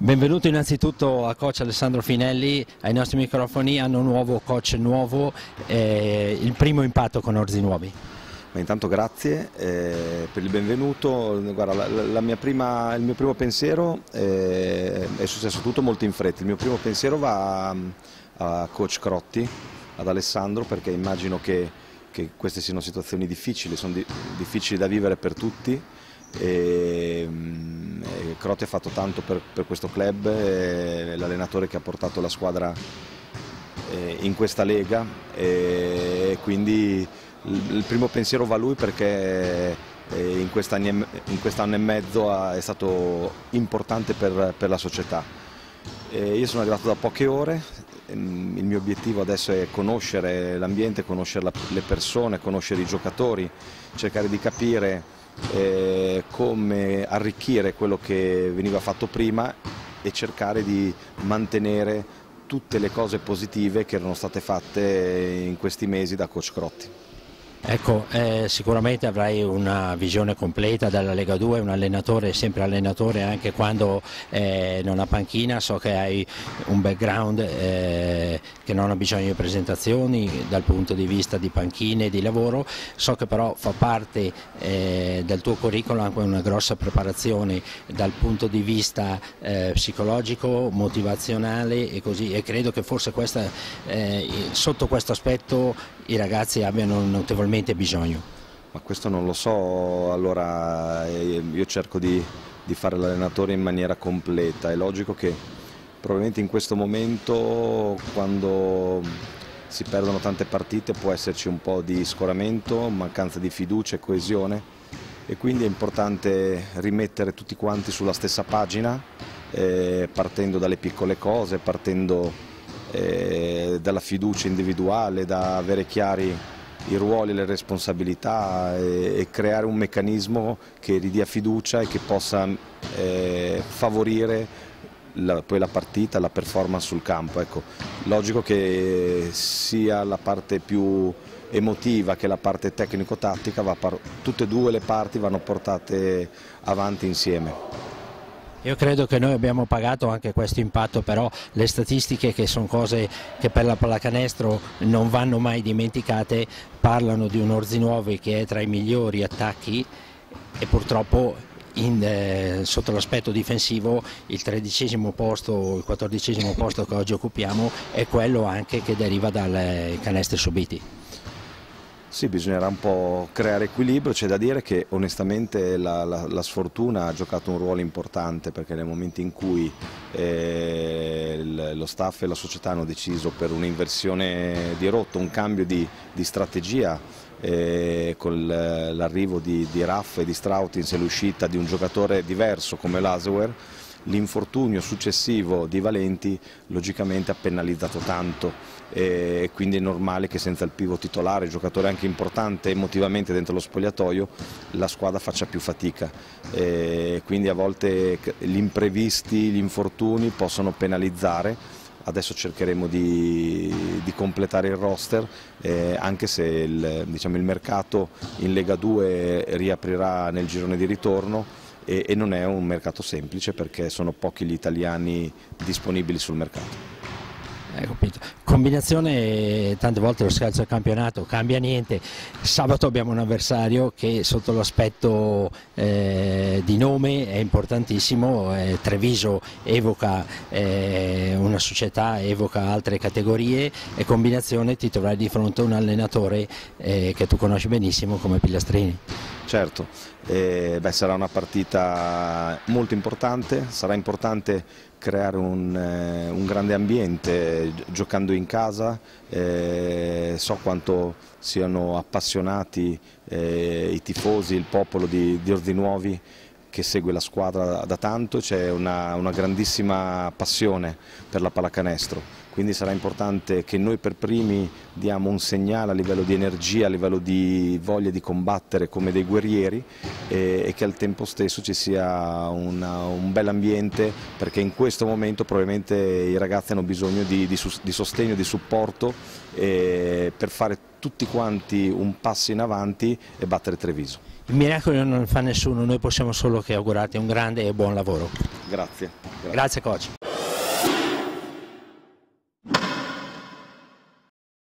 Benvenuto innanzitutto a coach Alessandro Finelli, ai nostri microfoni, anno nuovo, coach nuovo, eh, il primo impatto con Orzi Nuovi. Ma intanto grazie eh, per il benvenuto, Guarda, la, la prima, il mio primo pensiero eh, è successo tutto molto in fretta, il mio primo pensiero va a, a coach Crotti, ad Alessandro perché immagino che, che queste siano situazioni difficili, sono di, difficili da vivere per tutti. E, e Crotti ha fatto tanto per, per questo club, è l'allenatore che ha portato la squadra eh, in questa lega e quindi il primo pensiero va a lui perché eh, in quest'anno e mezzo è stato importante per, per la società. Io sono arrivato da poche ore, mm, il mio obiettivo adesso è conoscere l'ambiente, conoscere le persone, conoscere i giocatori, cercare di capire eh, come arricchire quello che veniva fatto prima e cercare di mantenere tutte le cose positive che erano state fatte in questi mesi da Coach Crotti. Ecco, eh, sicuramente avrai una visione completa della Lega 2, un allenatore sempre allenatore anche quando eh, non ha panchina, so che hai un background eh, che non ha bisogno di presentazioni dal punto di vista di panchine e di lavoro, so che però fa parte eh, del tuo curriculum anche una grossa preparazione dal punto di vista eh, psicologico, motivazionale e così. E credo che forse questa, eh, sotto questo aspetto i ragazzi abbiano notevolmente bisogno. Ma questo non lo so, allora eh, io cerco di, di fare l'allenatore in maniera completa, è logico che probabilmente in questo momento quando si perdono tante partite può esserci un po' di scoramento, mancanza di fiducia e coesione e quindi è importante rimettere tutti quanti sulla stessa pagina eh, partendo dalle piccole cose, partendo eh, dalla fiducia individuale, da avere chiari i ruoli le responsabilità e, e creare un meccanismo che ridia fiducia e che possa eh, favorire la, poi la partita, la performance sul campo. Ecco, logico che sia la parte più emotiva che la parte tecnico-tattica, tutte e due le parti vanno portate avanti insieme. Io credo che noi abbiamo pagato anche questo impatto, però le statistiche che sono cose che per la pallacanestro non vanno mai dimenticate, parlano di un Orzinuovi che è tra i migliori attacchi e purtroppo in, eh, sotto l'aspetto difensivo il tredicesimo posto, il quattordicesimo posto che oggi occupiamo è quello anche che deriva dai canestri subiti. Sì, bisognerà un po' creare equilibrio, c'è da dire che onestamente la, la, la, sfortuna ha giocato un ruolo importante perché nel momento in cui eh, lo staff e la società hanno deciso per un'inversione di rotta, un cambio di, di strategia eh, con l'arrivo di, di Raff e di Strautins e l'uscita di un giocatore diverso come l'Aseware, l'infortunio successivo di Valenti logicamente ha penalizzato tanto e quindi è normale che senza il pivo titolare, giocatore anche importante emotivamente dentro lo spogliatoio, la squadra faccia più fatica. E quindi a volte gli imprevisti, gli infortuni possono penalizzare adesso cercheremo di, di, completare il roster eh, anche se il, diciamo, il, mercato in Lega 2 riaprirà nel girone di ritorno e, e non è un mercato semplice perché sono pochi gli italiani disponibili sul mercato. Combinazione, tante volte lo scalzo del campionato cambia niente, sabato abbiamo un avversario che sotto l'aspetto eh, di nome è importantissimo, eh, Treviso evoca eh, una società, evoca altre categorie e combinazione ti troverai di fronte a un allenatore eh, che tu conosci benissimo come Pillastrini. Certo, eh, beh, sarà una partita molto importante, sarà importante creare un, eh, un grande ambiente giocando in casa, eh, so quanto siano appassionati eh, i tifosi, il popolo di, di Ordinuovi che segue la squadra da tanto, c'è una, una grandissima passione per la pallacanestro quindi sarà importante che noi per primi diamo un segnale a livello di energia, a livello di voglia di combattere come dei guerrieri e, e che al tempo stesso ci sia una, un bel ambiente perché in questo momento probabilmente i ragazzi hanno bisogno di, di, di sostegno, di supporto eh, per fare tutti quanti un passo in avanti e battere Treviso. Il miracolo non fa nessuno, noi possiamo solo che augurarti un grande e buon lavoro. Grazie. Grazie, Grazie coach.